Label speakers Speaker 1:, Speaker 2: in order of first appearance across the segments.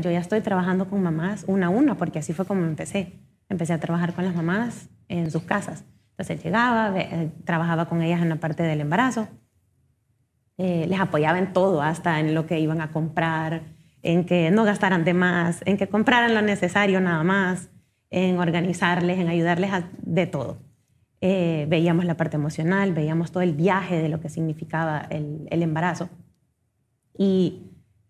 Speaker 1: yo ya estoy trabajando con mamás una a una, porque así fue como empecé. Empecé a trabajar con las mamás en sus casas. Entonces llegaba, eh, trabajaba con ellas en la parte del embarazo, eh, les apoyaba en todo, hasta en lo que iban a comprar, en que no gastaran de más, en que compraran lo necesario nada más, en organizarles, en ayudarles a, de todo. Eh, veíamos la parte emocional, veíamos todo el viaje de lo que significaba el, el embarazo. Y,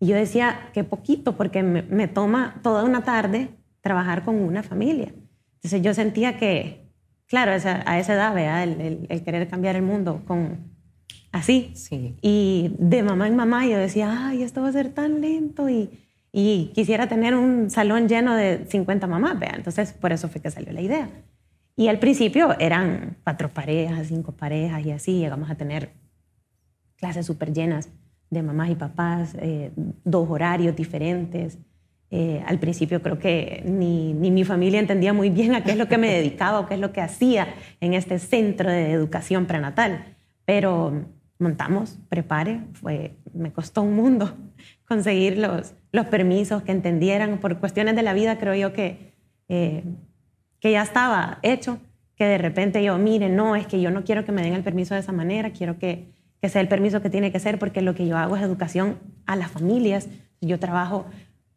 Speaker 1: yo decía, qué poquito, porque me, toma toda una tarde trabajar con una familia. Entonces yo sentía que, claro, a esa edad, ¿verdad? El, el, querer cambiar el mundo con así.
Speaker 2: Sí.
Speaker 1: Y de mamá en mamá yo decía, ay, esto va a ser tan lento y, y quisiera tener un salón lleno de 50 mamás, ¿verdad? Entonces por eso fue que salió la idea. Y al principio eran cuatro parejas, cinco parejas y así llegamos a tener clases súper llenas de mamás y papás, eh, dos horarios diferentes. Eh, al principio creo que ni, ni, mi familia entendía muy bien a qué es lo que me dedicaba o qué es lo que hacía en este centro de educación prenatal, pero montamos, prepare, fue, me costó un mundo conseguir los, los permisos que entendieran. Por cuestiones de la vida creo yo que eh, que ya estaba hecho, que de repente yo, mire, no, es que yo no quiero que me den el permiso de esa manera, quiero que, que sea el permiso que tiene que ser, porque lo que yo hago es educación a las familias. Yo trabajo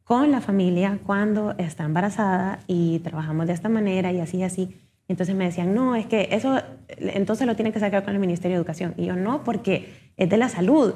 Speaker 1: con la familia cuando está embarazada y trabajamos de esta manera y así y así. Entonces me decían, no, es que eso entonces lo tiene que sacar con el Ministerio de Educación. Y yo, no, porque es de la salud.